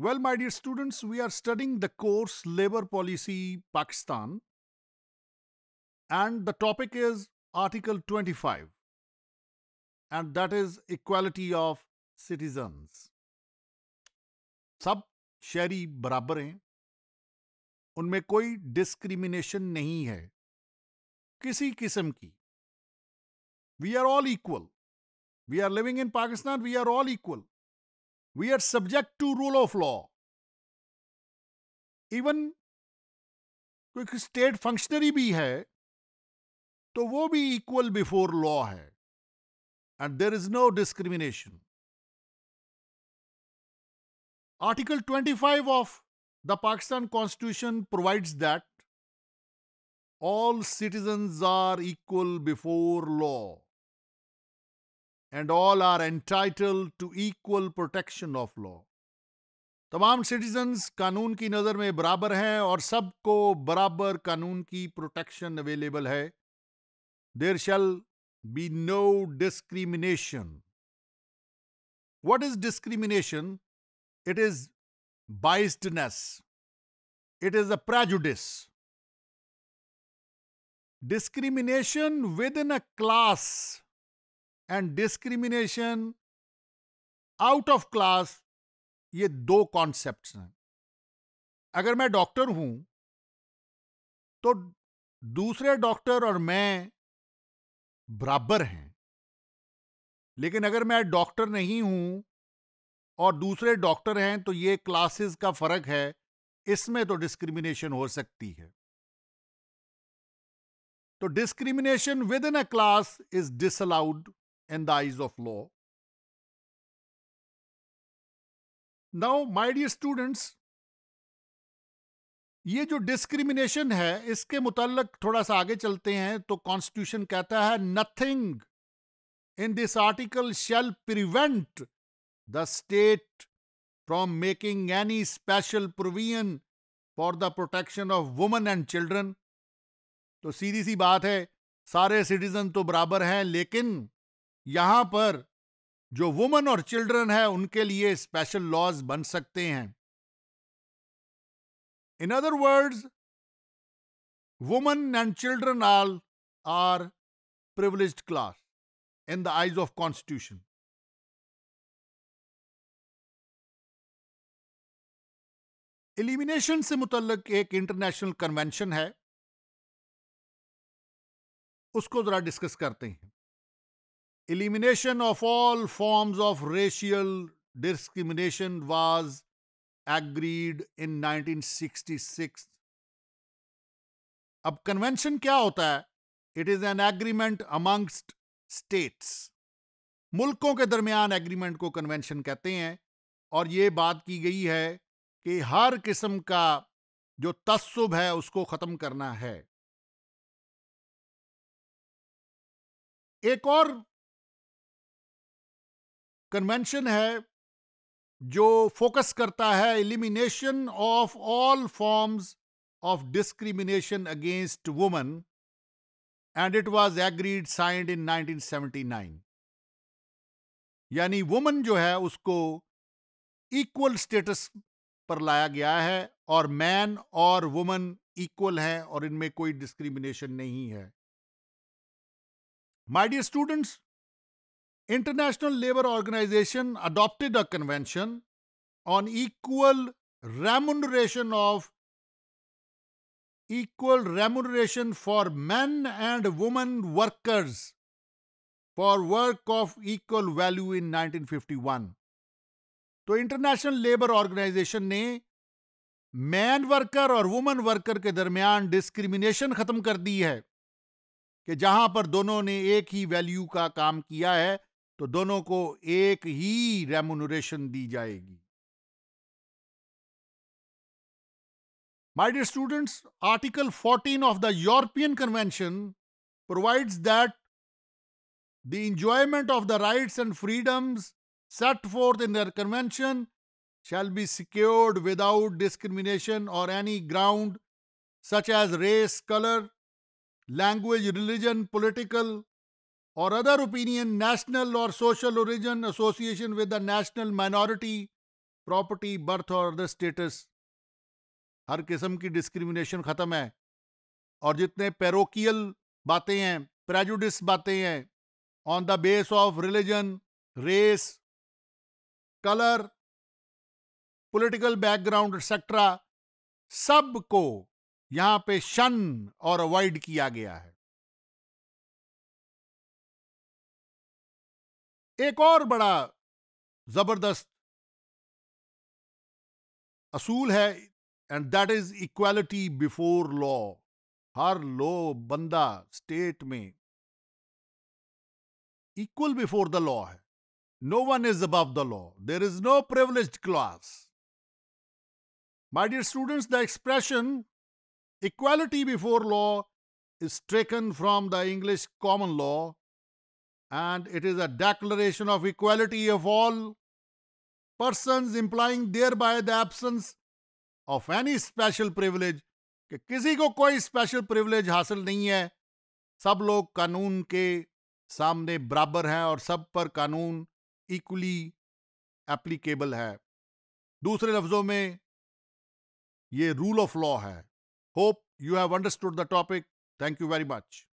Well, my dear students, we are studying the course Labor Policy Pakistan, and the topic is Article 25, and that is equality of citizens. सब शहरी बराबर हैं उनमें कोई discrimination नहीं है किसी किस्म की we are all equal we are living in Pakistan we are all equal we are subject to rule of law even कोई स्टेट फंक्शनरी भी है तो वो भी इक्वल बिफोर लॉ है and there is no discrimination article 25 of the Pakistan constitution provides that all citizens are equal before law And all are entitled to equal protection of law. तमाम citizens कानून की नज़र में बराबर हैं और सबको बराबर कानून की प्रोटेक्शन अवेलेबल है। There shall be no discrimination what is discrimination it is biasedness it is a prejudice discrimination within a class. And discrimination out of class ये दो कॉन्सेप्ट हैं। अगर मैं डॉक्टर हूँ तो दूसरे डॉक्टर और मैं बराबर हैं। लेकिन अगर मैं डॉक्टर नहीं हूँ और दूसरे डॉक्टर हैं तो ये क्लासेस का फ़र्क है। इसमें तो डिस्क्रिमिनेशन हो सकती है। तो discrimination within a class is disallowed in the eyes of law. Now, my dear students, ये जो डिस्क्रिमिनेशन है इसके मुतलक थोड़ा सा आगे चलते हैं तो कॉन्स्टिट्यूशन कहता है nothing in this article shall prevent the state from making any special provision for the protection of women and children तो सीधी सी बात है सारे सिटीजन तो बराबर हैं लेकिन यहाँ पर जो वुमन और चिल्ड्रन है, उनके लिए स्पेशल लॉज बन सकते हैं। In other words, women and children all are privilege class in the eyes of constitution. Elimination से मुतलक एक इंटरनेशनल कन्वेंशन है। उसको जरा डिस्कस करते हैं। Elimination of all forms of racial discrimination was agreed in 1966 अब कन्वेंशन क्या होता है? It is an agreement amongst states मुल्कों के दरमियान एग्रीमेंट को कन्वेंशन कहते हैं और ये बात की गई है कि हर किस्म का जो तस्सुब है उसको खत्म करना है। एक और कन्वेंशन है, जो फोकस करता है elimination of all forms of discrimination against women and it was agreed signed in 1979 यानी वुमन जो है, उसको इक्वल स्टेटस पर लाया गया है, और मैन और वुमन इक्वल है, और इनमें कोई डिस्क्रिमिनेशन नहीं है। My dear students International Labour Organization adopted a convention on equal remuneration of equal remuneration for men and women workers for work of equal value in 1951 तो इंटरनेशनल लेबर ऑर्गेनाइजेशन ने man worker और woman worker के दरमियान discrimination खत्म कर दी है कि जहाँ पर दोनों ने एक ही वैल्यू का काम किया है तो दोनों को एक ही रेमोनोरेशन दी जाएगी। My dear students article 14 of the European convention provides that the enjoyment of the right and freedoms set forth in the convention shall be secured without discrimination और any ground such as race colour language religion political or other opinion, national or social origin, association with the national minority, property birth और other status हर किस्म की discrimination खत्म है। और जितने parochial बातें हैं प्रेजुडिस बातें हैं on the base of religion race colour political background etcetera सबको यहाँ पे शन और अवॉइड किया गया है। एक और बड़ा ज़बरदस्त असूल है and that is equality before law हर लो बंदा स्टेट में इक्वल बिफोर द लॉ है। No one is above the law there is no privilege class my dear students the expression equality before law is taken from the English common law. And it is a declaration of equality of all persons, implying thereby the absence of any special privilege, कि किसी को कोई special privilege हासिल नहीं है। सब लोग कानून के सामने बराबर हैं और सब पर कानून इक्वली एप्लीकेबल है। दूसरे लफ्जों में, ये रूल ऑफ़ लॉ है। Hope you have understood the topic thank you very much